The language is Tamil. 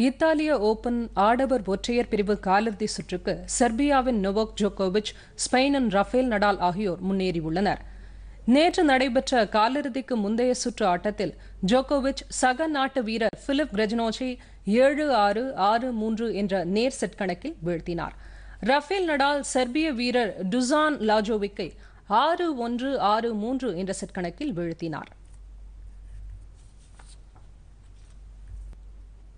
இத்தாலிய ஓபன் ஆடவர் ஒற்றையர் பிரிவு காலிறுதி சுற்றுக்கு செர்பியாவின் நொவோக் ஜோகோவிச் ஸ்பெயினின் ரஃபேல் நடால் ஆகியோர் முன்னேறியுள்ளனர். நேற்று நடைபெற்ற காலிறுதிக்கு முந்தைய சுற்று ஆட்டத்தில் ஜோகோவிச் சக நாட்டு வீரர் பிலிப் கிரெஜ்னோச்சை ஏழு ஆறு ஆறு மூன்று என்ற நேர் செட் கணக்கில் வீழ்த்தினார். ரஃபேல் நடால் செர்பிய வீரர் டுசான் லாஜோவிக்கை ஆறு ஒன்று ஆறு மூன்று என்ற செட் கணக்கில் வீழ்த்தினார்.